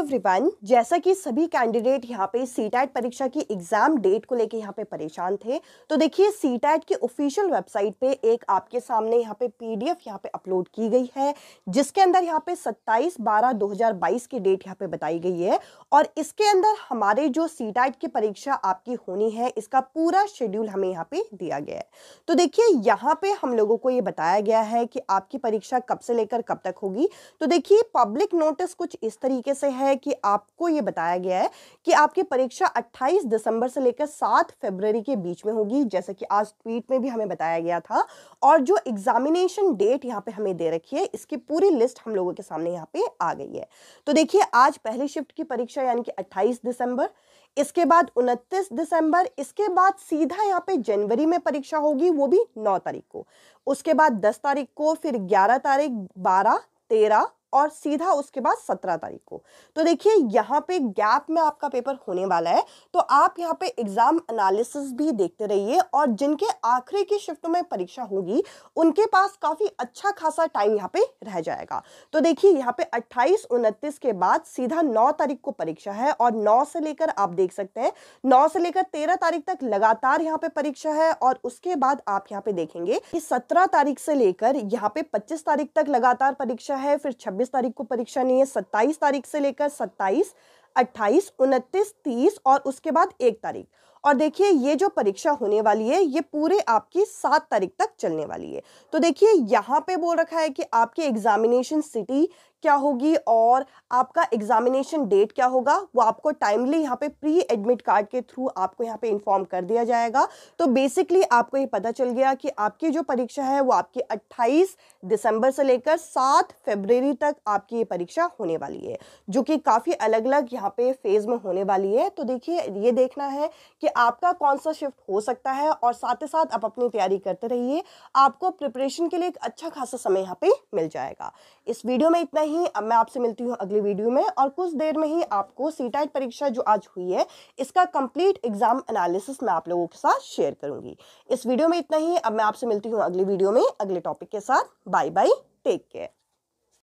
Everyone जैसा कि सभी कैंडिडेट यहाँ पे सीटैट परीक्षा की एग्ज़ाम डेट को लेके यहाँ पे परेशान थे तो देखिए सीटैट की ऑफिशियल वेबसाइट पे एक आपके सामने यहाँ पे पीडीएफ यहाँ पे अपलोड की गई है, जिसके अंदर यहाँ पे 27 बारह 2022 की डेट यहाँ पे बताई गई है, और इसके अंदर हमारे जो सीटैट की परीक्षा आपकी होनी है, इसका पूरा शेड्यूल हमें यहाँ पे दिया गया है। तो देखिए यहाँ पे हम लोगों को ये बताया गया है कि आपकी परीक्षा कब से लेकर कब तक होगी तो देखिए पब्लिक नोटिस कुछ इस तरीके से है कि आपको ये बताया गया है कि आपकी परीक्षा 28 दिसंबर से लेकर 7 फरवरी के बीच में होगी, जैसे कि आज ट्वीट में भी हमें बताया गया था। और जो एग्जामिनेशन डेट यहाँ पे हमें दे रखी है, इसकी पूरी लिस्ट हम लोगों के सामने यहाँ पे आ गई है। तो देखिए, आज पहली शिफ्ट की परीक्षा यानी कि 28 दिसंबर, इसके बाद 29 दिसंबर, इसके बाद सीधा यहाँ पे जनवरी में परीक्षा होगी, वो भी 9 तारीख को। उसके बाद 10 तारीख को, फिर 11 तारीख 12 तेरह और सीधा उसके बाद सत्रह तारीख को। तो देखिए, यहाँ पे गैप में आपका पेपर होने वाला है तो आप यहाँ पे एग्ज़ाम एनालिसिस भी देखते रहिए और जिनके आखिरी की शिफ्ट में परीक्षा होगी, उनके पास काफ़ी अच्छा खासा टाइम यहाँ पे रह जाएगा। तो देखिए, यहाँ पे 28 उनतीस के बाद सीधा नौ तारीख को परीक्षा है और नौ से लेकर आप देख सकते हैं, नौ से लेकर 13 तारीख तक लगातार यहाँ पे परीक्षा है और उसके बाद आप यहाँ पे देखेंगे कि 17 तारीख से लेकर यहाँ पे 25 तारीख तक लगातार परीक्षा है, फिर 26 तारीख को परीक्षा नहीं है 27 तारीख से लेकर 27 28 उनतीस, तीस और उसके बाद एक तारीख। और देखिए, ये जो परीक्षा होने वाली है, ये पूरे आपकी सात तारीख तक चलने वाली है। तो देखिए, यहाँ पे बोल रखा है कि आपके एग्जामिनेशन सिटी क्या होगी और आपका एग्जामिनेशन डेट क्या होगा, वो आपको टाइमली यहाँ पे प्री एडमिट कार्ड के थ्रू आपको यहाँ पे इन्फॉर्म कर दिया जाएगा। तो बेसिकली आपको ये पता चल गया कि आपकी जो परीक्षा है, वो आपकी 28 दिसंबर से लेकर 7 फरवरी तक आपकी ये परीक्षा होने वाली है, जो कि काफ़ी अलग अलग यहाँ पे फ़ेज़ में होने वाली है। तो देखिए, ये देखना है कि आपका कौन सा शिफ्ट हो सकता है और साथ ही साथ आप अपनी तैयारी करते रहिए। आपको प्रिपरेशन के लिए एक अच्छा खासा समय यहाँ पे मिल जाएगा। इस वीडियो में इतना ही। अब मैं आपसे मिलती हूँ अगली वीडियो में और कुछ देर में ही आपको सी परीक्षा जो आज हुई है, इसका कंप्लीट एग्ज़ाम एनालिसिस मैं आप लोगों के साथ शेयर करूँगी। इस वीडियो में इतना ही, अब मैं आपसे मिलती हूँ अगली वीडियो में अगले टॉपिक के साथ। Bye bye take care